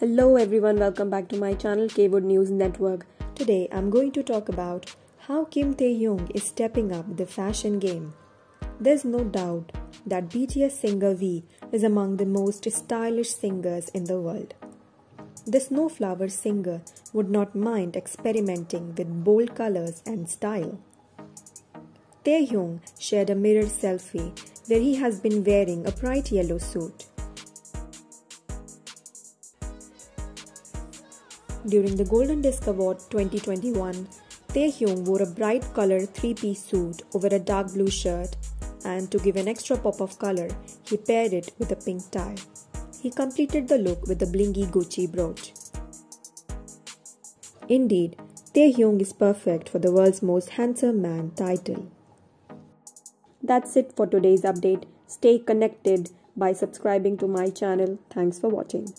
Hello everyone, welcome back to my channel Kwood News Network. Today I'm going to talk about how Kim Taehyung is stepping up the fashion game. There's no doubt that BTS singer V is among the most stylish singers in the world. The Snowflower singer would not mind experimenting with bold colors and style. Taehyung shared a mirror selfie where he has been wearing a bright yellow suit. During the Golden Disc Award 2021, Taehyung wore a bright colored three-piece suit over a dark blue shirt and to give an extra pop of color, he paired it with a pink tie. He completed the look with a blingy Gucci brooch. Indeed, Taehyung is perfect for the world's most handsome man title. That's it for today's update. Stay connected by subscribing to my channel. Thanks for watching.